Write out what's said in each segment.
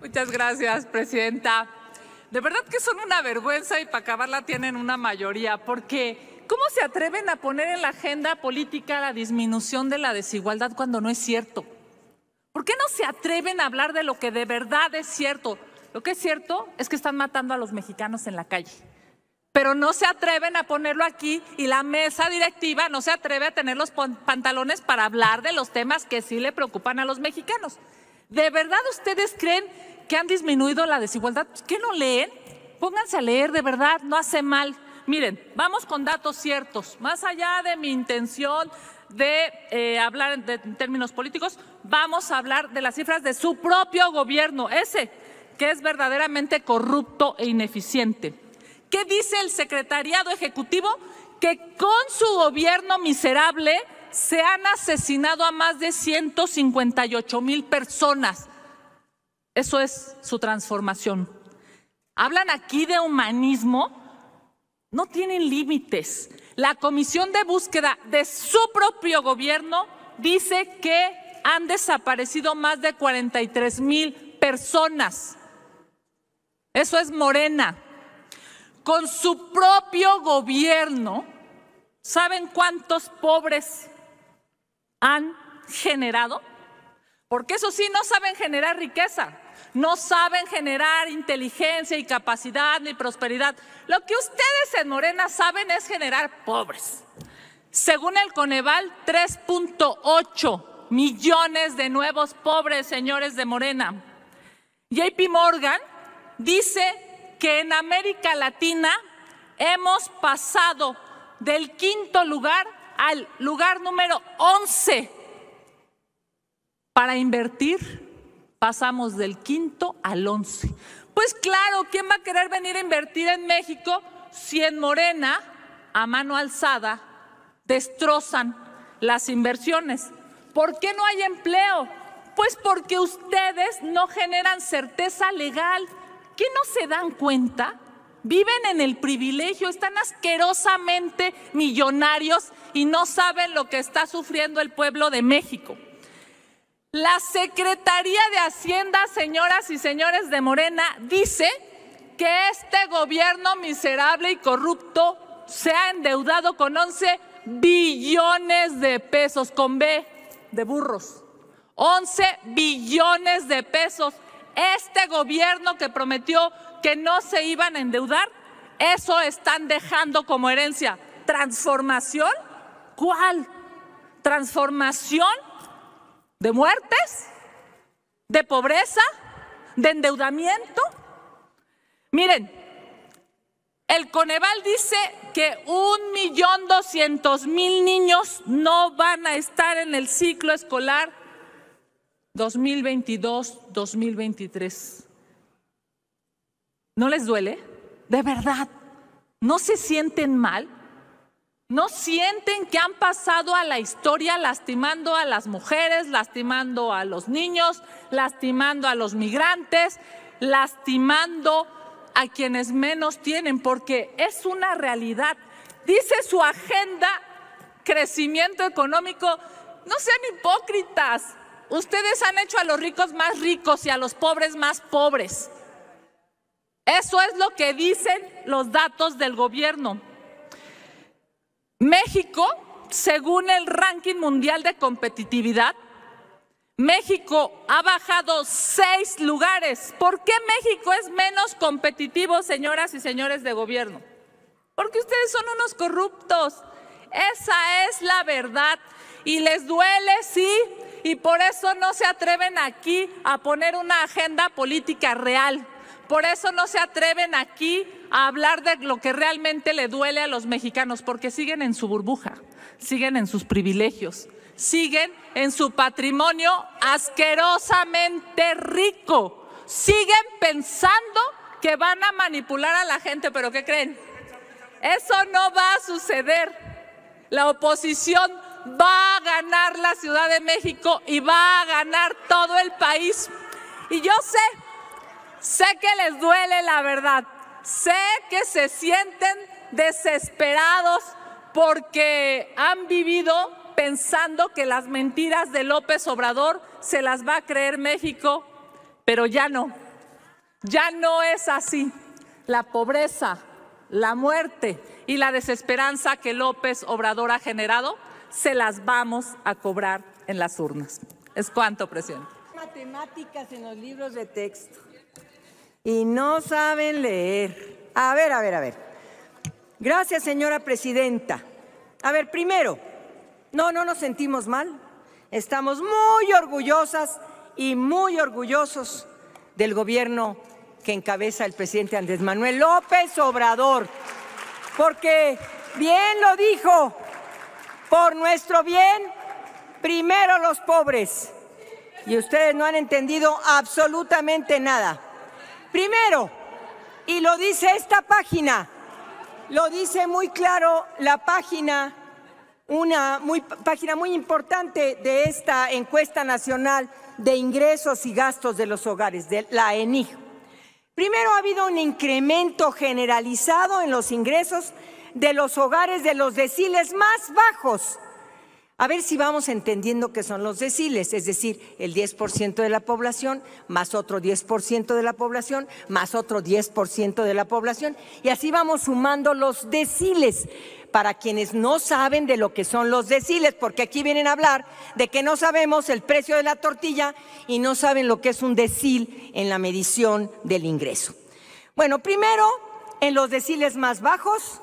Muchas gracias, presidenta. De verdad que son una vergüenza y para acabarla tienen una mayoría, porque ¿cómo se atreven a poner en la agenda política la disminución de la desigualdad cuando no es cierto? ¿Por qué no se atreven a hablar de lo que de verdad es cierto? Lo que es cierto es que están matando a los mexicanos en la calle pero no se atreven a ponerlo aquí y la mesa directiva no se atreve a tener los pantalones para hablar de los temas que sí le preocupan a los mexicanos. ¿De verdad ustedes creen que han disminuido la desigualdad? ¿Qué no leen? Pónganse a leer, de verdad, no hace mal. Miren, vamos con datos ciertos. Más allá de mi intención de eh, hablar en, en términos políticos, vamos a hablar de las cifras de su propio gobierno, ese que es verdaderamente corrupto e ineficiente. ¿Qué dice el secretariado ejecutivo? Que con su gobierno miserable se han asesinado a más de 158 mil personas. Eso es su transformación. Hablan aquí de humanismo. No tienen límites. La comisión de búsqueda de su propio gobierno dice que han desaparecido más de 43 mil personas. Eso es Morena con su propio gobierno, ¿saben cuántos pobres han generado? Porque eso sí, no saben generar riqueza, no saben generar inteligencia y capacidad ni prosperidad. Lo que ustedes en Morena saben es generar pobres. Según el Coneval, 3.8 millones de nuevos pobres, señores de Morena. JP Morgan dice que en América Latina hemos pasado del quinto lugar al lugar número 11. Para invertir pasamos del quinto al once. Pues claro, ¿quién va a querer venir a invertir en México si en Morena, a mano alzada, destrozan las inversiones? ¿Por qué no hay empleo? Pues porque ustedes no generan certeza legal. ¿Qué no se dan cuenta? Viven en el privilegio, están asquerosamente millonarios y no saben lo que está sufriendo el pueblo de México. La Secretaría de Hacienda, señoras y señores de Morena, dice que este gobierno miserable y corrupto se ha endeudado con 11 billones de pesos, con B de burros. 11 billones de pesos este gobierno que prometió que no se iban a endeudar, eso están dejando como herencia. ¿Transformación? ¿Cuál? ¿Transformación de muertes? ¿De pobreza? ¿De endeudamiento? Miren, el Coneval dice que un millón doscientos mil niños no van a estar en el ciclo escolar 2022-2023. ¿No les duele? De verdad, ¿no se sienten mal? ¿No sienten que han pasado a la historia lastimando a las mujeres, lastimando a los niños, lastimando a los migrantes, lastimando a quienes menos tienen? Porque es una realidad. Dice su agenda crecimiento económico, no sean hipócritas. Ustedes han hecho a los ricos más ricos y a los pobres más pobres. Eso es lo que dicen los datos del gobierno. México, según el ranking mundial de competitividad, México ha bajado seis lugares. ¿Por qué México es menos competitivo, señoras y señores de gobierno? Porque ustedes son unos corruptos. Esa es la verdad. Y les duele, sí, y por eso no se atreven aquí a poner una agenda política real. Por eso no se atreven aquí a hablar de lo que realmente le duele a los mexicanos, porque siguen en su burbuja, siguen en sus privilegios, siguen en su patrimonio asquerosamente rico, siguen pensando que van a manipular a la gente, pero ¿qué creen? Eso no va a suceder. La oposición va a ganar la Ciudad de México y va a ganar todo el país. Y yo sé, sé que les duele la verdad, sé que se sienten desesperados porque han vivido pensando que las mentiras de López Obrador se las va a creer México, pero ya no. Ya no es así. La pobreza, la muerte y la desesperanza que López Obrador ha generado, se las vamos a cobrar en las urnas. Es cuanto, presidente. Matemáticas en los libros de texto. Y no saben leer. A ver, a ver, a ver. Gracias, señora presidenta. A ver, primero, no, no nos sentimos mal. Estamos muy orgullosas y muy orgullosos del gobierno que encabeza el presidente Andrés Manuel López Obrador. Porque bien lo dijo, por nuestro bien, primero los pobres. Y ustedes no han entendido absolutamente nada. Primero, y lo dice esta página, lo dice muy claro la página, una muy, página muy importante de esta encuesta nacional de ingresos y gastos de los hogares, de la ENIG. Primero ha habido un incremento generalizado en los ingresos de los hogares de los deciles más bajos a ver si vamos entendiendo qué son los deciles, es decir, el 10% de la población, más otro 10% de la población, más otro 10% de la población, y así vamos sumando los deciles para quienes no saben de lo que son los deciles, porque aquí vienen a hablar de que no sabemos el precio de la tortilla y no saben lo que es un decil en la medición del ingreso. Bueno, primero, en los deciles más bajos,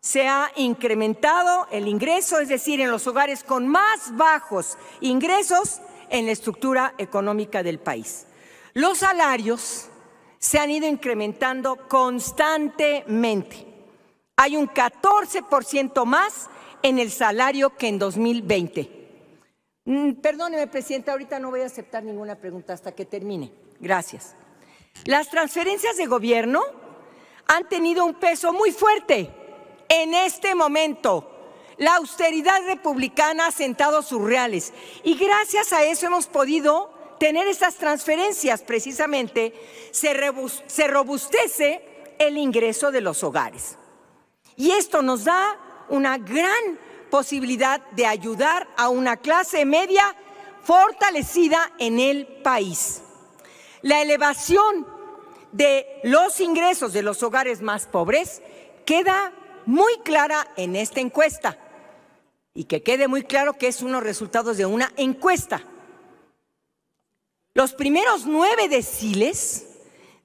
se ha incrementado el ingreso, es decir, en los hogares con más bajos ingresos en la estructura económica del país. Los salarios se han ido incrementando constantemente. Hay un 14% más en el salario que en 2020. Mm, perdóneme, Presidenta, ahorita no voy a aceptar ninguna pregunta hasta que termine. Gracias. Las transferencias de gobierno han tenido un peso muy fuerte en este momento, la austeridad republicana ha sentado sus reales y gracias a eso hemos podido tener estas transferencias. Precisamente se, robustece el ingreso de los hogares. Y esto nos da una gran posibilidad de ayudar a una clase media fortalecida en el país. La elevación de los ingresos de los hogares más pobres queda muy clara en esta encuesta y que quede muy claro que es unos resultados de una encuesta. Los primeros nueve deciles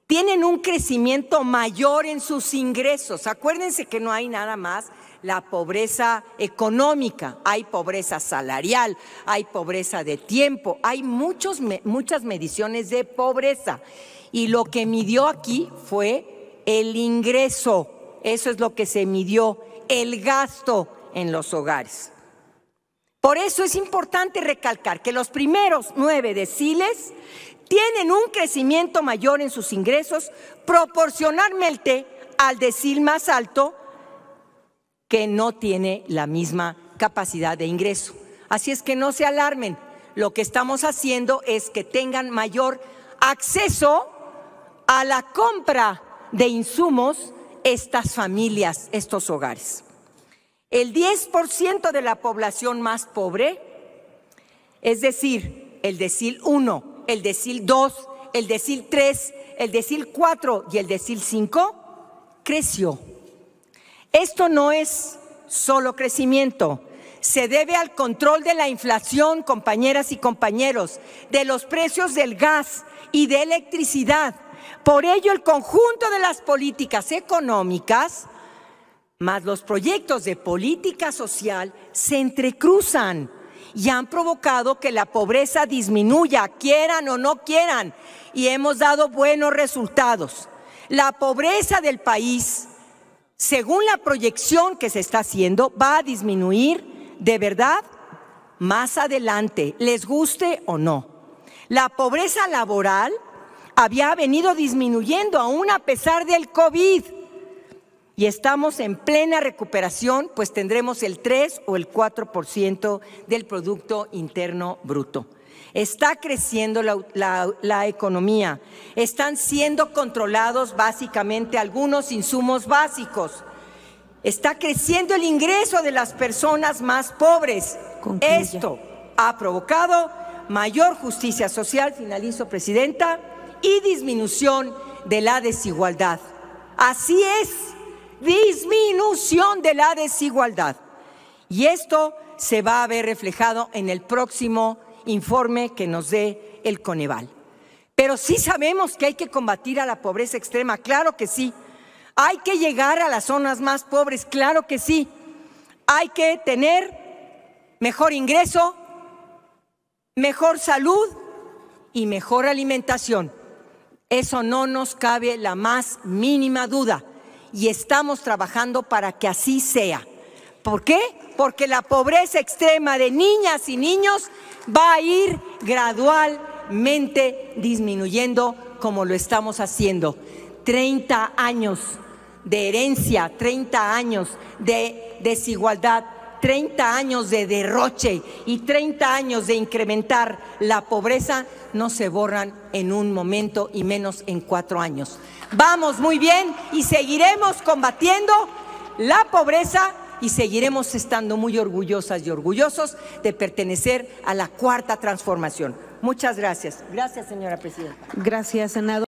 tienen un crecimiento mayor en sus ingresos. Acuérdense que no hay nada más la pobreza económica, hay pobreza salarial, hay pobreza de tiempo, hay muchos, muchas mediciones de pobreza. Y lo que midió aquí fue el ingreso. Eso es lo que se midió, el gasto en los hogares. Por eso es importante recalcar que los primeros nueve deciles tienen un crecimiento mayor en sus ingresos proporcionalmente al decil más alto que no tiene la misma capacidad de ingreso. Así es que no se alarmen. Lo que estamos haciendo es que tengan mayor acceso a la compra de insumos estas familias, estos hogares. El 10% de la población más pobre, es decir, el decil 1, el decil 2, el decil 3, el decil 4 y el decil 5, creció. Esto no es solo crecimiento, se debe al control de la inflación, compañeras y compañeros, de los precios del gas y de electricidad, por ello, el conjunto de las políticas económicas más los proyectos de política social se entrecruzan y han provocado que la pobreza disminuya, quieran o no quieran, y hemos dado buenos resultados. La pobreza del país, según la proyección que se está haciendo, va a disminuir de verdad más adelante, les guste o no. La pobreza laboral había venido disminuyendo aún a pesar del COVID. Y estamos en plena recuperación, pues tendremos el 3 o el 4% del Producto Interno Bruto. Está creciendo la, la, economía, están siendo controlados básicamente algunos insumos básicos, está creciendo el ingreso de las personas más pobres. Esto ha provocado mayor justicia social, finalizo, Presidenta, y disminución de la desigualdad. Así es, disminución de la desigualdad. Y esto se va a ver reflejado en el próximo informe que nos dé el Coneval. Pero sí sabemos que hay que combatir a la pobreza extrema, claro que sí. Hay que llegar a las zonas más pobres, claro que sí. Hay que tener mejor ingreso, mejor salud y mejor alimentación. Eso no nos cabe la más mínima duda y estamos trabajando para que así sea. ¿Por qué? Porque la pobreza extrema de niñas y niños va a ir gradualmente disminuyendo como lo estamos haciendo. 30 años de herencia, 30 años de desigualdad, 30 años de derroche y 30 años de incrementar la pobreza no se borran en un momento y menos en cuatro años. Vamos muy bien y seguiremos combatiendo la pobreza y seguiremos estando muy orgullosas y orgullosos de pertenecer a la cuarta transformación. Muchas gracias. Gracias, señora presidenta. Gracias, senador.